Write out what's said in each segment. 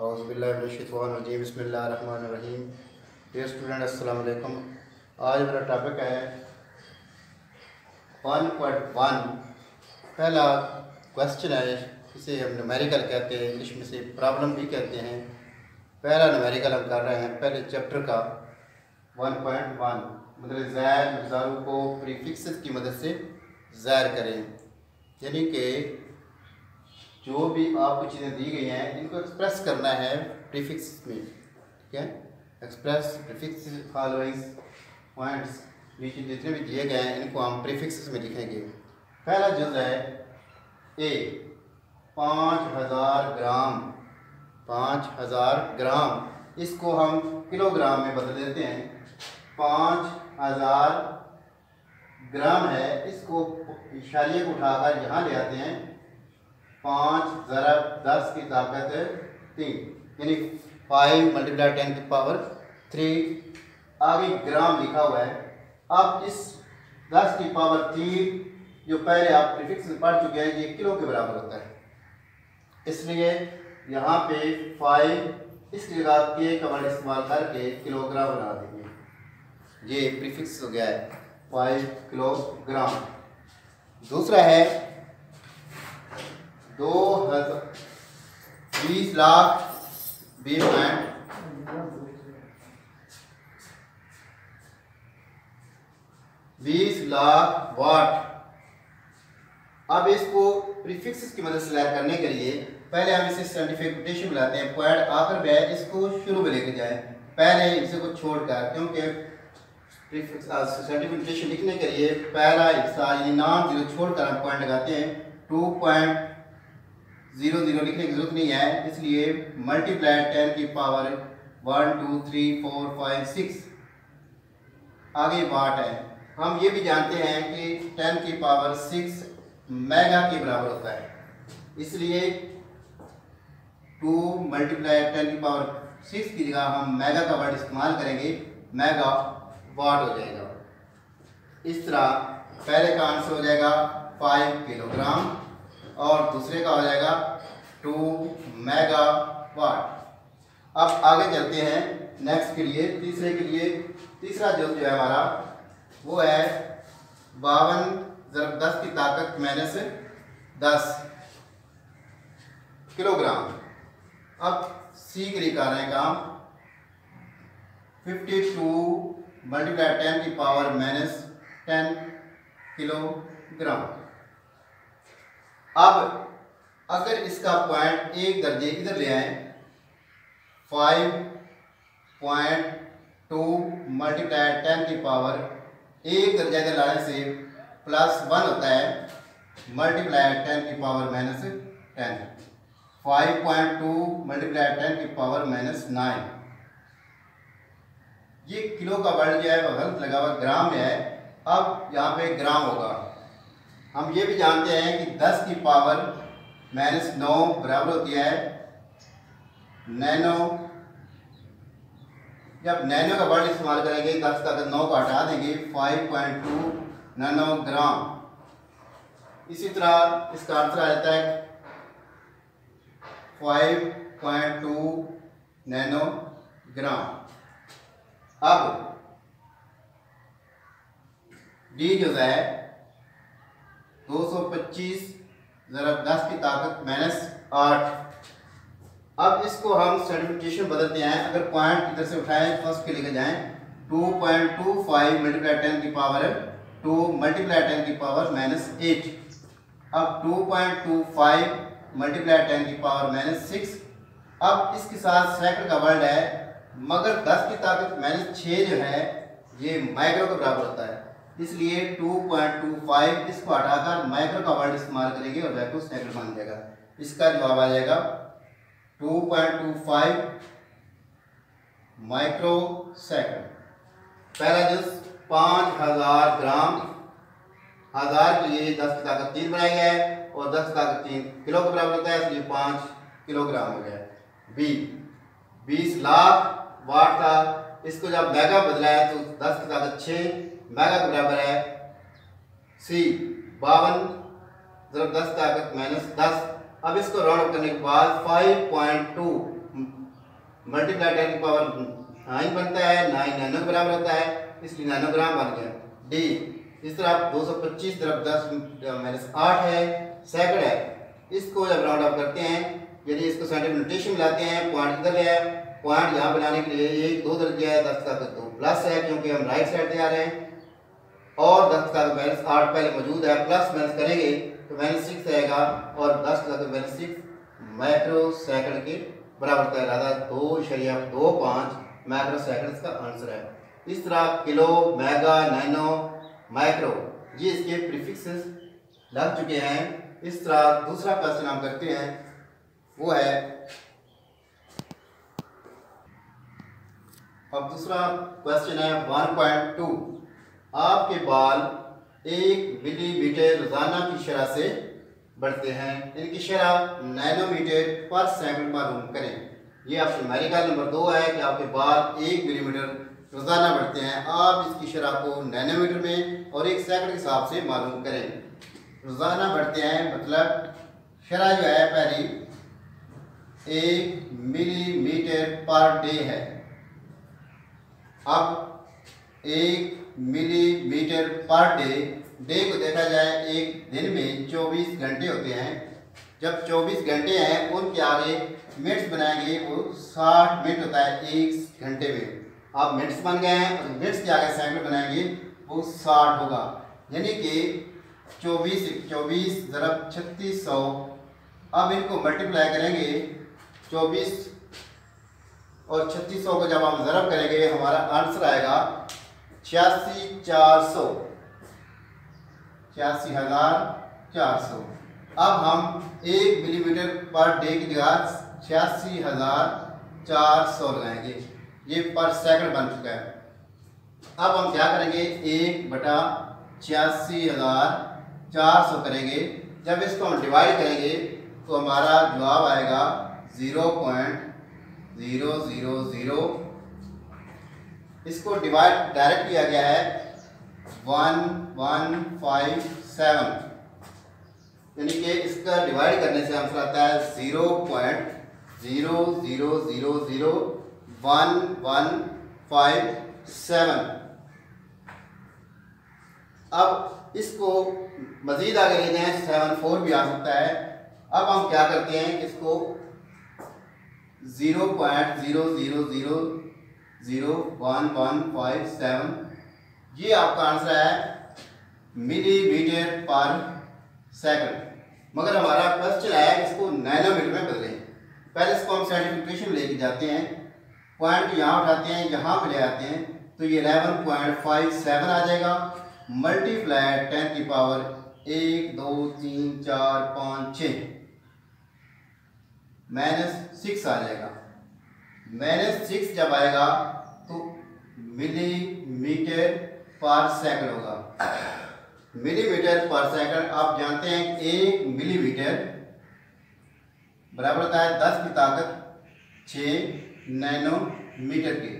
अज़बिल्लाशतवानरजीम बसमीम dear student अस्सलाम वालेकुम आज मेरा टॉपिक है वन पॉइंट वन पहला क्वेश्चन है, इसे हम न्यूमेरिकल कहते हैं इंग्लिश में से प्रॉब्लम भी कहते हैं। पहला न्यूमेरिकल हम कर रहे हैं, पहले चैप्टर का वन पॉइंट वन मतलब ज़ैर मजारू को प्रीफिक्स की मदद से ज़ैर करें। यानी कि जो भी आपको चीज़ें दी गई हैं इनको एक्सप्रेस करना है प्रीफिक्स में, ठीक है? एक्सप्रेस प्रीफिक्स फॉलोइंग पॉइंट्स नीचे जितने भी दिए गए हैं, इनको हम प्रीफिक्स में लिखेंगे। पहला जुज है ए पाँच हज़ार ग्राम, पाँच हज़ार ग्राम। इसको हम किलोग्राम में बदल देते हैं। पाँच हज़ार ग्राम है, इसको इशारिये को उठाकर यहाँ ले आते हैं। पाँच ज़रब दस की ताकत है, तीन। यानी फाइव मल्टीप्लाई टेन की पावर थ्री आगे ग्राम लिखा हुआ है। अब इस दस की पावर तीन जो पहले आप प्रिफिक्स में पढ़ चुके हैं, ये किलो के बराबर होता है। इसलिए यहाँ पे फाइव इस जगह के का वर्ड इस्तेमाल करके किलोग्राम बना देंगे। ये प्रीफिक्स हो गया है फाइव किलोग्राम। दूसरा है दो हज़ार बीस लाख बीस पॉइंट बीस लाख वाट। अब इसको प्रीफिक्स की मदद से लैर करने के लिए पहले हम इसे साइंटिफिक मिलाते हैं पॉइंट आकर में इसको शुरू में लेके जाए। पहले इसे को छोड़कर, क्योंकि साइंटिफिक कोटेशन लिखने के लिए पहला हिस्सा, यानी नाम ज़ीरो छोड़कर हम पॉइंट लगाते हैं टू पॉइंट ज़ीरो ज़ीरो लिखने की ज़रूरत नहीं है, इसलिए मल्टीप्लाई टेन की power one two three four five six आगे वाट है। हम ये भी जानते हैं कि टेन की पावर सिक्स मेगा के बराबर होता है। इसलिए टू मल्टीप्लाई टेन की पावर सिक्स की जगह हम मेगा का वर्ड इस्तेमाल करेंगे मेगा वाट हो जाएगा। इस तरह पहले का आंसर हो जाएगा फाइव किलोग्राम और दूसरे का हो जाएगा टू मेगा वाट अब आगे चलते हैं नेक्स्ट के लिए, तीसरे के लिए। तीसरा जो जो है हमारा, वो है बावन जरब दस की ताकत माइनस दस किलोग्राम। अब सी के लिए कर रहे हैं काम। फिफ्टी टू मल्टीप्लाई टेन की पावर माइनस टेन किलोग्राम। अब अगर इसका पॉइंट एक दर्जे इधर ले आए five point two multiply ten की पावर एक दर्जा इधर लाने से प्लस वन होता है मल्टीप्लाई टेन की power minus ten five point two multiply ten की पावर माइनस नाइन ये किलो का वर्ड जो है, वह गलत लगा हुआ ग्राम में है। अब यहाँ पे ग्राम होगा। हम ये भी जानते हैं कि 10 की पावर माइनस नौ बराबर होती है नैनो। जब नैनो का वर्ड इस्तेमाल करेंगे, दस का अगर नौ को हटा देंगे 5.2 नैनो ग्राम इसी तरह इसका आंसर आ जाता है 5.2 नैनो ग्राम अब डी जो है दो सौ पच्चीस, ज़रा दस की ताकत माइनस आठ। अब इसको हम सर्टिफिकेशन बदलते हैं। अगर पॉइंट इधर से उठाएँ फ़र्स्ट के लेके जाएँ two point two five multiply ten की पावर टू मल्टीप्लाई टेन की पावर माइनस एट अब two point two five multiply ten की पावर माइनस सिक्स अब इसके साथ सेकंड का वर्ड है, मगर दस की ताकत माइनस छः जो है, ये माइक्रो के बराबर होता है। इसलिए 2.25 इसको हटाकर माइक्रो का वर्ड इस्तेमाल करेंगे और वैक्यूम सेकंड बन जाएगा। इसका जवाब आ जाएगा 2.25 माइक्रो सेकंड पहला जिस पाँच हज़ार ग्राम, हज़ार के लिए दस की ताकत तीन बनाई है और दस की ताकत तीन किलो के बराबर होता है, इसलिए पाँच किलोग्राम हो गया। बी बीस लाख वाट था इसको जब मेगा बदलाया तो दस की ताकत छः मेगा के बराबर है सी बावन जब दस ताकत माइनस दस। अब इसको राउंड करने के बाद five point two multiply ten की पावर नाइन बनता है नाइन नैनो के बराबर होता है, इसलिए नैनोग्राम बन गया। डी इस तरह दो सौ पच्चीस तरफ़ दस माइनस आठ है सैकड़ है। इसको जब राउंड अप करते हैं, यदि इसको सेंटीमीटर नोटेशन मिलाते हैं पॉइंट इधर है? पॉइंट यहाँ बनाने के लिए एक दो दर्ज है दस का दो। प्लस है क्योंकि हम राइट साइड से आ रहे हैं और दस का माइनस आठ पहले मौजूद है। प्लस माइनस करेंगे तो माइनस सिक्स आएगा और दस का माइनस सिक्स माइक्रो सेकंड के बराबर कहलाता है। दो शरिया दो पाँच माइक्रो सेकंड का आंसर है। इस तरह किलो मेगा नैनो माइक्रो ये इसके प्रीफिक्सेस लग चुके हैं। इस तरह दूसरा क्वेश्चन हम करते हैं, वो है अब दूसरा क्वेश्चन है वन पॉइंट टू आपके बाल एक मिलीमीटर रोज़ाना की शरह से बढ़ते हैं। इनकी शरह नैनोमीटर पर सेकंड मालूम करें। ये आपके अमेरिका नंबर दो है कि आपके बाल एक मिलीमीटर रोज़ाना बढ़ते हैं। आप इसकी शराब को नैनोमीटर में और एक सेकंड के हिसाब से मालूम करें। रोज़ाना बढ़ते हैं मतलब शरा जो है पहली एक मिलीमीटर पर डे है। अब एक मिलीमीटर पर डे डे को देखा जाए, एक दिन में 24 घंटे होते हैं। जब 24 घंटे हैं, उनके आगे मिनट्स बनाएँगे, वो 60 मिनट होता है एक घंटे में। आप मिनट्स बन गए हैं, और मिनट्स के आगे सेकंड बनाएँगे, वो साठ होगा। यानी कि चौबीस चौबीस ज़रब छत्तीस सौ। अब इनको मल्टीप्लाई करेंगे, चौबीस और छत्तीस सौ को जब हम ज़रब करेंगे, हमारा आंसर आएगा छियासी चार सौ। छियासी हज़ार चार सौ। अब हम एक मिलीमीटर पर डे की जगह छियासी हज़ार चार सौ लगाएँगे। ये पर सेकंड बन चुका है। अब हम क्या करेंगे? एक बटा छियासी हज़ार चार सौ करेंगे। जब इसको हम डिवाइड करेंगे तो हमारा जवाब आएगा zero point zero zero zero इसको डिवाइड डायरेक्ट किया गया है वन वन फाइव सेवन यानी कि इसका डिवाइड करने से आंसर आता है zero point zero zero zero zero one one five seven अब इसको मज़ीद आगे ले जाएँ सेवन फोर भी आ सकता है। अब हम क्या करते हैं, इसको zero point zero zero zero zero one one five seven ये आपका आंसर है मिलीमीटर पर सेकंड मगर हमारा क्वेश्चन है इसको नैनोमीटर में बदलें। पहले इसको हम सर्टिफिकेशन लेके जाते हैं। पॉइंट यहाँ उठाते हैं, यहाँ पे ले आते हैं। तो ये इलेवन पॉइंट फाइव सेवन आ जाएगा। मल्टीप्लाई टेन की पावर एक, दो, तीन, चार, पाँच छ माइनस सिक्स आ जाएगा। माइनस सिक्स जब आएगा तो मिलीमीटर पर सेकंड होगा। मिलीमीटर पर सेकंड, आप जानते हैं एक मिलीमीटर बराबर होता है दस की ताकत छ नैनोमीटर के।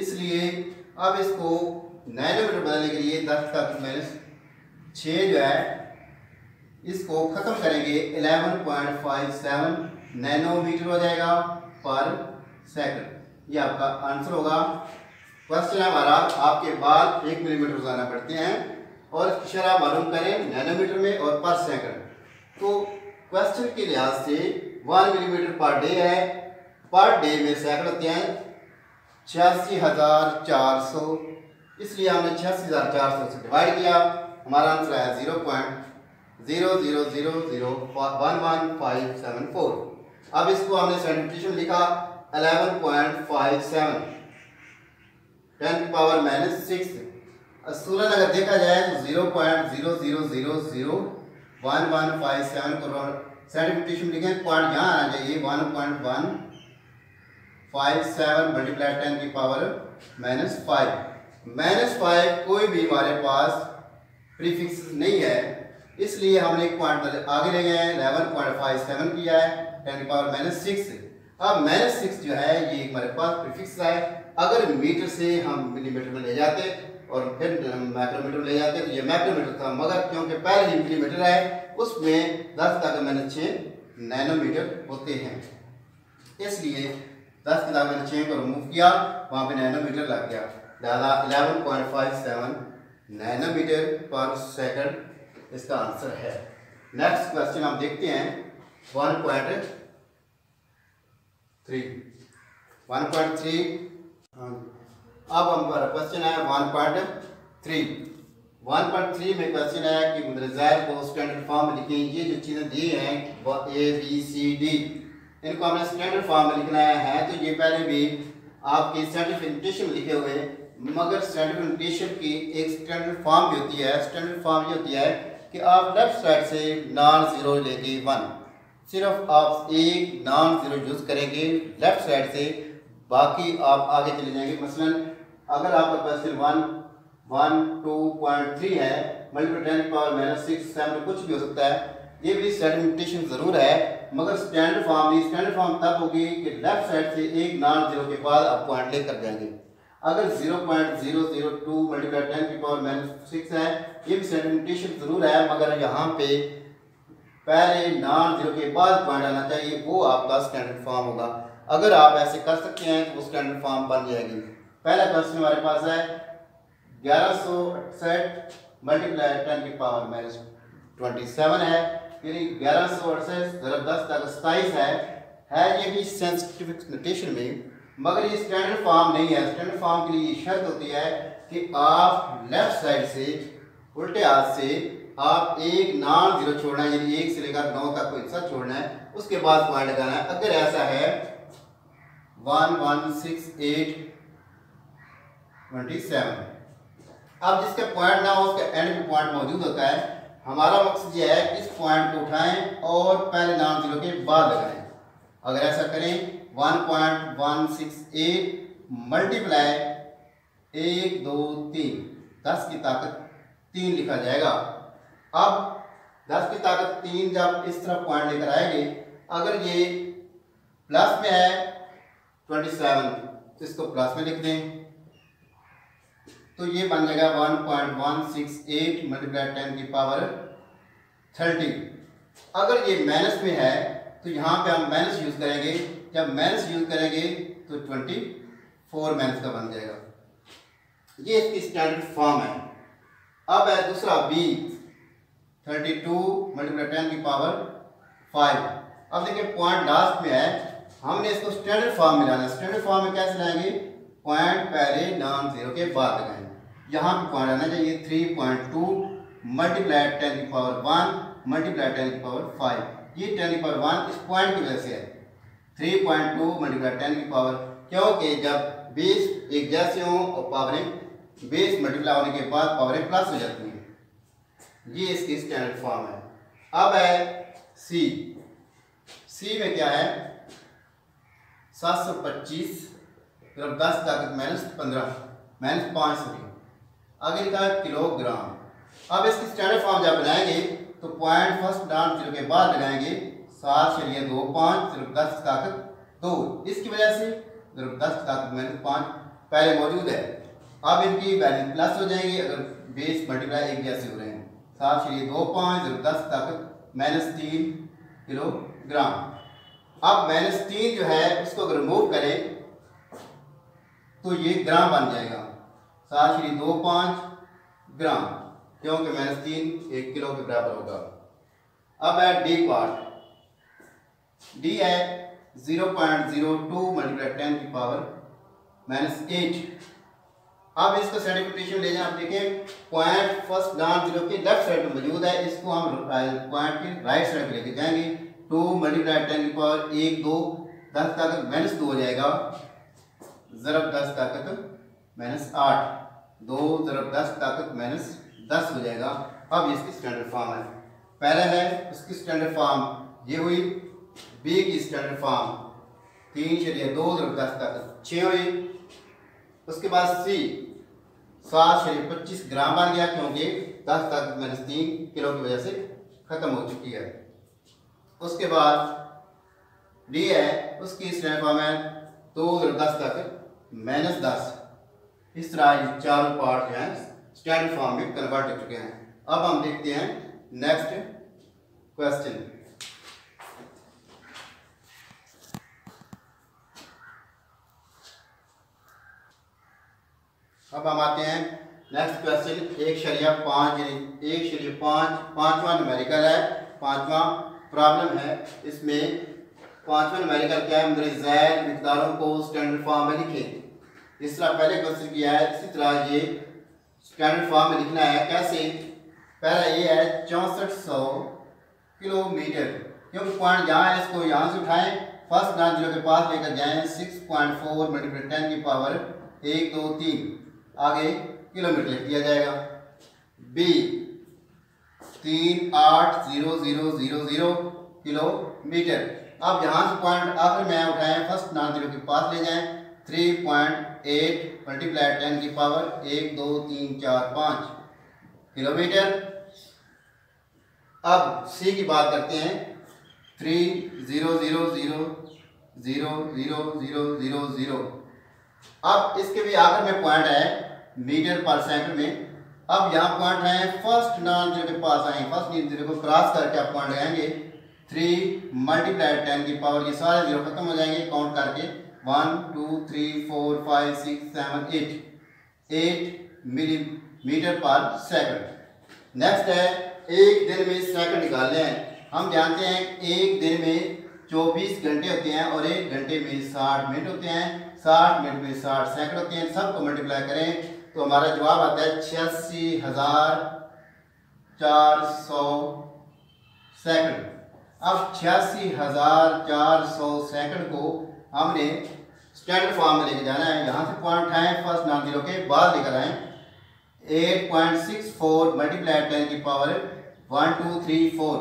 इसलिए अब इसको नैनोमीटर बदलने के लिए दस तक माइनस छः जो है, इसको ख़त्म करेंगे eleven point five seven nanometer हो जाएगा पर सेकंड। ये आपका आंसर होगा। क्वेश्चन है हमारा, आपके बाल एक मिलीमीटर रोज़ाना पड़ते हैं और शराब मालूम करें नैनोमीटर में और पर सेकंड तो क्वेश्चन के लिहाज से वन मिलीमीटर पर डे है। पर डे में सैकड़ होते हैं छियासी हज़ार चार सौ। इसलिए हमने छियासी हज़ार चार सौ से डिवाइड किया। हमारा आंसर आया zero point zero zero zero zero one one five seven four अब इसको हमने सेंटिफिकेशन लिखा eleven point five seven ten power minus six सूरन अगर देखा जाए तो zero point zero zero zero zero one one five seven को सेंटिफिकेशन लिखें पॉइंट यहाँ आना चाहिए one point one five seven multiply ten की power minus five minus five कोई भी हमारे पास प्रीफिक्स नहीं है इसलिए हमने एक पॉइंट आगे ले गए इलेवन पॉइंट फाइव सेवन किया है टेन पावर माइनस सिक्स अब माइनस सिक्स जो है, ये हमारे पास प्रीफिक्स है। अगर मीटर से हम मिलीमीटर में ले जाते और फिर माइक्रोमीटर ले जाते तो ये माइक्रोमीटर था। मगर क्योंकि पहले ही मिलीमीटर है, उसमें दस तक मैंने छः नैनोमीटर होते हैं। इसलिए दस की दाग मैंने छः को रिमूव किया, वहाँ पे नैनोमीटर लग गया। लिहाजा eleven point five seven nanometer per second इसका आंसर है। नेक्स्ट क्वेश्चन हम देखते हैं। One point three one point three अब हमारा क्वेश्चन है one point three one point three में क्वेश्चन है कि रिजाइल को स्टैंडर्ड फॉर्म में लिखें। ये जो चीज़ें दी हैं ए बी सी डी इनको हमने स्टैंडर्ड फॉर्म में लिखना है। तो ये पहले भी आपके में लिखे हुए मगर स्टैंडर्ड की एक स्टैंडर्ड फॉर्म भी होती है। स्टैंडर्ड फॉर्म ये होती है कि आप लेफ़्ट साइड से नॉन ज़ीरो लेके वन सिर्फ़ आप एक नॉन ज़ीरो यूज़ करेंगे लेफ़्ट साइड से बाकी आप आगे चले जाएँगे। मसलन, अगर आपका question one one two point three है multiple ten power minus six seven कुछ भी हो सकता है, ये भी सेडिमेंटेशन ज़रूर है, मगर स्टैंडर्ड फॉर्म स्टैंडर्ड फॉर्म तब होगी कि लेफ़्ट साइड से एक नॉन ज़ीरो के बाद आप पॉइंट लेकर जाएँगे अगर zero point zero zero two multiply ten की पावर माइनस सिक्स है, ये भी सेडिमेंटेशन ज़रूर है, मगर यहाँ पे पहले नॉन ज़ीरो के बाद पॉइंट आना चाहिए, वो आपका स्टैंडर्ड फॉर्म होगा। अगर आप ऐसे कर सकते हैं तो स्टैंडर्ड फॉर्म बन जाएगी। पहला क्वेश्चन हमारे पास है, ग्यारह सौ अड़सठ मल्टीप्लाई टेन की पावर माइनस ट्वेंटी सेवन है, यानी ग्यारह सौ अड़सठ दस तक सताईस है है ये भी सेंसिटिव नोटेशन में मगर ये स्टैंडर्ड फॉर्म नहीं है। स्टैंडर्ड फॉर्म के लिए शर्त होती है कि आप लेफ़्ट साइड से, उल्टे हाथ से आप एक नॉन ज़ीरो छोड़ना है, यानी एक से लेकर नौ तक कोई हिस्सा छोड़ना है, उसके बाद पॉइंट लगाना है। अगर ऐसा है one one six eight twenty seven अब जिसका पॉइंट ना हो, उसका एंड में पॉइंट मौजूद होता है। हमारा मकसद यह है, इस पॉइंट को उठाएँ और पहले नाम ज़ीरो के बाद लगाएँ। अगर ऐसा करें one point one six eight multiply एक, दो, तीन। दस की ताकत तीन लिखा जाएगा। अब दस की ताकत तीन जब इस तरह पॉइंट लेकर आएँगे, अगर ये प्लस में है ट्वेंटी सेवन तो इसको प्लस में लिख दें। तो ये बन जाएगा one point one six eight multiply ten की पावर थर्टी अगर ये माइनस में है तो यहाँ पे हम माइनस यूज़ करेंगे। जब माइनस यूज़ करेंगे तो ट्वेंटी फोर माइनस का बन जाएगा। ये इसकी स्टैंडर्ड फॉर्म है। अब है दूसरा B thirty two multiply ten की पावर फाइव अब देखिए पॉइंट लास्ट में है। हमने इसको स्टैंडर्ड फॉर्म में लाना स्टैंडर्ड फॉर्म में कैसे लाएँगे? पॉइंट पहले नॉन ज़ीरो के बाद लगाएँगे। यहाँ पे पॉइंट आना चाहिए। Three point two multiply ten की पावर वन मल्टीप्लाई टेन की पावर फाइव ये टेन की पावर वन इस पॉइंट की वजह से है। Three point two multiply ten की पावर, क्योंकि जब बेस एक जैसे हों और पावरें बेस मल्टीप्लाई होने के बाद पावरें प्लस हो जाती हैं। ये इसकी स्टैंडर्ड फॉर्म है। अब है सी सी में क्या है? सात सौ पच्चीस फिर दस ताकत माइनस पंद्रह माइनस पाँच सौ आगे लिखा है किलोग्राम अब इसकी स्टैंडर्ड फॉर्म जब बनाएँगे तो पॉइंट फ़र्स्ट डाउन ज़ीरो के बाद लगाएँगे सात चलिए दो पाँच सिर्फ़ दस ताकत दो। इसकी वजह से दस ताकत माइनस पाँच पहले मौजूद है। अब इनकी वैल्यू प्लस हो जाएगी अगर बेस मल्टीप्लाई एक जैसे हो रहे हैं। सात चलिए दो पाँच सिर्फ़ दस ताकत माइनस तीन किलोग्राम अब माइनस तीन जो है, उसको अगर रिमूव करें तो ये ग्राम बन जाएगा। सात श्री दो पाँच ग्राम क्योंकि माइनस तीन एक किलो के बराबर होगा। अब है डी पार्ट डी है zero point zero two multiply ten की पावर माइनस एट अब इसका सर्टिफिकेशन ले जाए, आप देखें पॉइंट फ़र्स्ट डाउन ज़ीरो के लेफ़्ट साइड में मौजूद है, इसको हम पॉइंट के राइट साइड लेके जाएँगे। टू मल्टीप्लाई टेन की पावर एक, दो, दस ताकत माइनस दो हो जाएगा। जरब दस ताकत माइनस आठ। दो जरब दस ताकत माइनस दस हो जाएगा। अब इसकी स्टैंडर्ड फॉर्म है। पहला है, उसकी स्टैंडर्ड फॉर्म ये हुई। बी की स्टैंडर्ड फॉर्म तीन चलिए दो दस तक छः उसके बाद सी सात शरीर, पच्चीस ग्राम बन गया क्योंकि दस तक माइनस तीन किलो की वजह से ख़त्म हो चुकी है। उसके बाद डी है, उसकी स्टैंडर्ड फॉर्म है दो दस तक माइनस दस। इस तरह ये चारों पार्ट जो हैं स्टैंडर्ड फॉर्म में कन्वर्ट हो चुके हैं। अब हम देखते हैं नेक्स्ट क्वेश्चन अब हम आते हैं नेक्स्ट क्वेश्चन एक शरिया पाँच एक शरिया पाँच, पाँचवा न्यूमेरिकल है, पाँचवा प्रॉब्लम है। इसमें पाँचवा न्यूमेरिकल क्या है? जैर मकदारों को स्टैंडर्ड फॉर्म में लिखें। इस तरह पहले क्वेश्चन किया है, इसी तरह ये स्टैंडर्ड फॉर्म में लिखना है। कैसे? पहला ये है, चौंसठ सौ किलोमीटर। क्योंकि पॉइंट जहाँ है, इसको यहाँ से उठाएँ। फ़र्स्ट नाइन ज़ीरो के पास लेकर जाएँ six point four multiply ten की पावर एक दो तीन। आगे किलोमीटर लिख दिया जाएगा। बी तीन आठ zero zero zero zero kilometer. अब यहाँ से पॉइंट आखिर में उठाएँ फ़र्स्ट नाइन ज़ीरो के पास ले जाएँ। Three point eight multiply ten की पावर एक, दो, तीन, चार, पाँच किलोमीटर। अब सी की बात करते हैं। Three zero zero zero zero zero zero zero zero अब इसके भी आखिर में पॉइंट है। मीटर पर सेकंड में। अब यहाँ पॉइंट है फ़र्स्ट नॉन ज़ीरो के पास आए फ़र्स्ट ज़ीरो को क्रॉस करके आप पॉइंट लगाएँगे। थ्री मल्टीप्लाई टेन की पावर ये सारे ज़ीरो खत्म हो जाएँगे काउंट करके। One two three four five six seven eight eight millimeter per second next है, एक दिन में सेकंड निकालने हैं। हम जानते हैं, एक दिन में 24 घंटे होते हैं और एक घंटे में 60 मिनट होते हैं। 60 मिनट में 60 सेकंड होते हैं। सबको मल्टीप्लाई करें। तो हमारा जवाब आता है छियासी हज़ार चार सौ सेकंड। अब छियासी हज़ार चार सौ सेकंड को हमने स्टैंडर्ड फॉर्म में लेके जाना है। यहाँ से पॉइंट उठाएँ फ़र्स्ट नाम ज़ीरो के बाद लेकर आए। Eight point six four multiply ten की power one two three four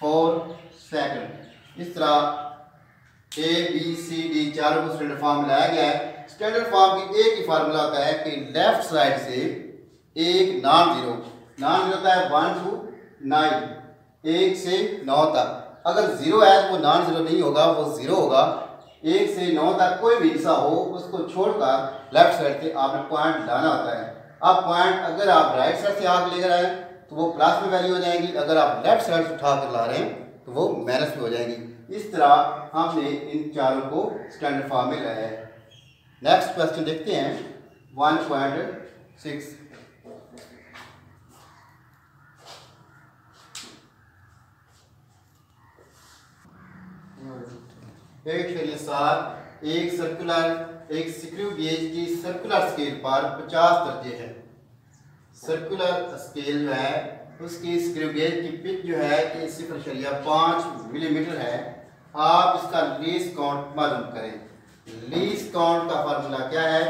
four second इस तरह ए बी सी डी चारों को स्टैंडर्ड फॉर्म लाया गया है। स्टैंडर्ड फॉर्म की एक ही फार्मूला होता है कि लेफ़्ट साइड से एक नॉन ज़ीरो नॉन ज़ीरो होता है वन टू नाइन एक से नौ तक। अगर ज़ीरो है तो वो नॉन ज़ीरो नहीं होगा, वो ज़ीरो होगा। एक से नौ तक कोई भी हिस्सा हो, उसको छोड़कर लेफ़्ट साइड से आपने पॉइंट लाना होता है। अब पॉइंट अगर आप राइट साइड से आग लेकर आए तो वो प्लस में वैल्यू हो जाएगी। अगर आप लेफ़्ट साइड से उठा कर ला रहे हैं तो वो माइनस में हो जाएगी। इस तरह हमने इन चारों को स्टैंडर्ड फॉर्म में लाया है। नेक्स्ट क्वेश्चन देखते हैं. वन पॉइंट सिक्स एक सात. एक सर्कुलर एक स्क्रू गेज की सर्कुलर स्केल पर 50 दर्जे है. सर्कुलर स्केल जो है, उसकी स्क्रू गेज की पिच जो है, ये सिफर शरिया पाँच मिलीमीटर है. आप इसका लीज काउंट मालूम करें. लीज काउंट का फॉर्मूला क्या है?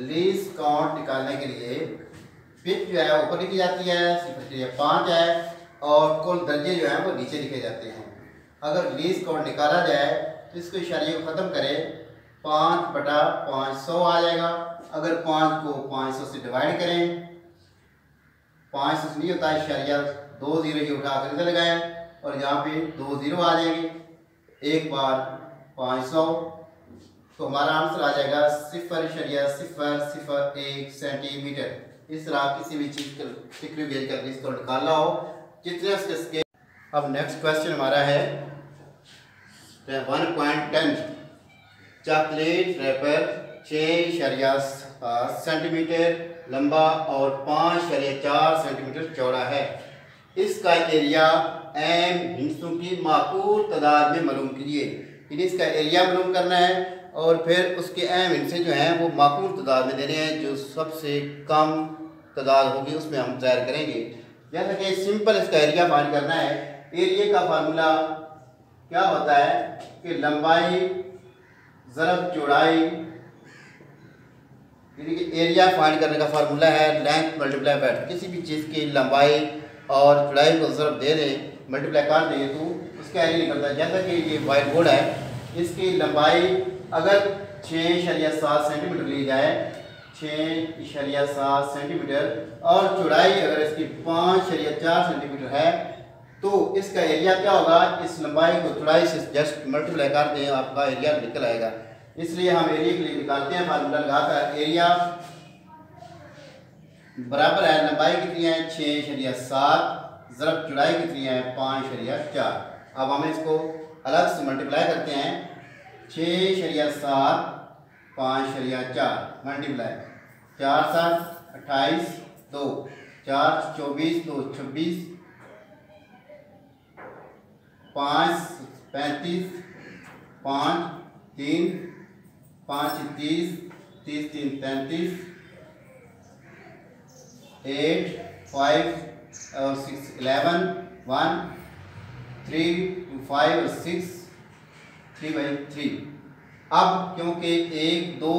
लीज काउंट निकालने के लिए पिच जो है ऊपर लिखी जाती है, सिफर पाँच है, और कुल दर्जे जो है वो नीचे लिखे जाते हैं। अगर लीज काउंट निकाला जाए तो इसको इशारे को ख़त्म करें, पाँच बटा पाँच सौ आ जाएगा। अगर पाँच को पाँच सौ से डिवाइड करें, पाँच सौ से नहीं होता इशारिया दो ज़ीरो ही उठा कर लगाएँ, और यहाँ पे दो ज़ीरो आ जाएँगे। एक बार पाँच सौ तो हमारा आंसर आ जाएगा सिफर शरिया सिफर सिफर एक सेंटीमीटर। इस तरह किसी भी चीज़ का फ़िक्र भेज कर इसको निकालना हो। जितने उसके स्केल अब नेक्स्ट क्वेश्चन हमारा है one point ten chocolate wrapper छः शरिया सेंटीमीटर लंबा और पाँच शरिया चार सेंटीमीटर चौड़ा है। इसका एरिया एम हिंसों की माकूल तादाद में मालूम कीजिए यानी इसका एरिया मालूम करना है और फिर उसके अहम हिस्से जो हैं वो माकूल तादाद में देने हैं, जो सबसे कम तादाद होगी, उसमें हम तैयार करेंगे। जैसा कि सिंपल इसका एरिया फाइन करना है एरिया का फार्मूला क्या होता है कि लंबाई, ज़रब चौड़ाई, यानी कि एरिया फाइंड करने का फार्मूला है लेंथ मल्टीप्लाई बाय किसी भी चीज़ की लंबाई और चौड़ाई को ज़रब दे दें मल्टीप्लाई कर दें तो उसका एरिया निकलता है। जैसा कि ये वाइट बोर्ड है, इसकी लंबाई अगर छः इशरिया सात सेंटीमीटर ली जाए छः इशरिया सात सेंटीमीटर और चौड़ाई अगर इसकी पाँच इशरिया चार सेंटीमीटर है तो इसका एरिया क्या होगा? इस लंबाई को चौड़ाई से जस्ट मल्टीप्लाई कर दें, आपका एरिया निकल आएगा। इसलिए हम एरिया के लिए निकालते हैं फार्मूला लगाकर एरिया बराबर है, लंबाई कितनी है? छः शरिया सात ज़रब चौड़ाई कितनी है? पाँच शरिया चार। अब हम इसको अलग से मल्टीप्लाई करते हैं। छः शरिया सात, पाँच शरिया चार। मल्टीप्लाई चार सात, अट्ठाईस दो। चार चौबीस दो, छब्बीस। पाँच पैंतीस, पाँच तीन। पाँच तीस तीस तीन तैंतीस। एट, फाइव, और six, eleven, one. Three two five और सिक्स थ्री बाई थ्री अब क्योंकि एक, दो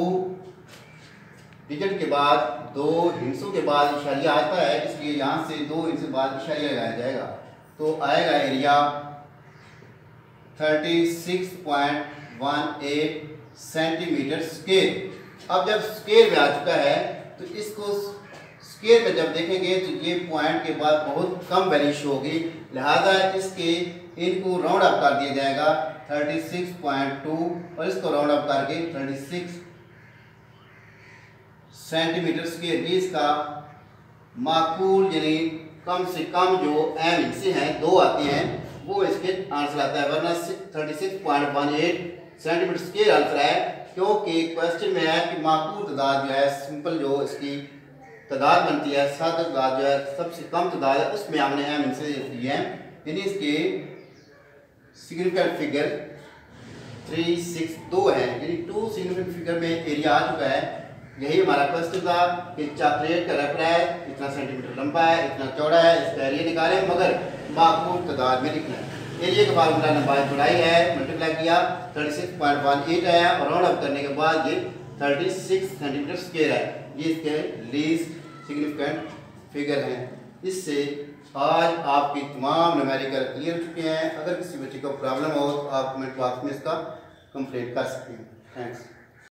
डिजिट के बाद, दो हिंसों के बाद इशारिया आता है, इसलिए यहाँ से दो हिंसों के बाद इशारिया लगाया जाएगा। तो आएगा area thirty six point one eight centimeter scale अब जब स्केल में आ चुका है तो इसको स्केल में जब देखेंगे तो ये पॉइंट के बाद बहुत कम वैल्यू होगी। लिहाजा इसके इनको राउंड अप कर दिया जाएगा 36.2 और इसको राउंड अप करके 36 सेंटीमीटर स्केल ये इसका माकूल यानी कम से कम जो एम से हैं, दो आती हैं, वो इसके आंसर आता है। वरना thirty six point one eight centimeter scale answer है, क्योंकि क्वेश्चन में है कि माकूल तादाद जो है सिंपल जो इसकी तादाद बनती है सात तादाद जो है, सबसे कम तादाद है, उसमें हमने एम इनसे दी है। यानी इसके सिग्निफिकेंट फिगर थ्री सिक्स दो है। यानी टू सिग्निफिकेंट फिगर में एरिया आ चुका है। यही हमारा क्वेश्चन था। कि चॉकलेट का रैपर है? इतना सेंटीमीटर लंबा है, इतना चौड़ा है, इसका एरिया निकाले, मगर माकूल तादाद में लिखना है। एरिया का फार्मूला लंबाई चौड़ाई है मल्टीप्लाई किया thirty six point one eight है, और राउंड अप करने के बाद ये थर्टी सिक्स सेंटीमीटर स्केयर है। ये इसके लीस्ट सिग्निफिकेंट फिगर हैं। इससे आज आपकी तमाम नमेरिकल क्लियर चुके हैं। अगर किसी बच्चे को प्रॉब्लम हो तो आप कमेंट बॉक्स में इसका कंप्लेंट कर सकते हैं। थैंक्स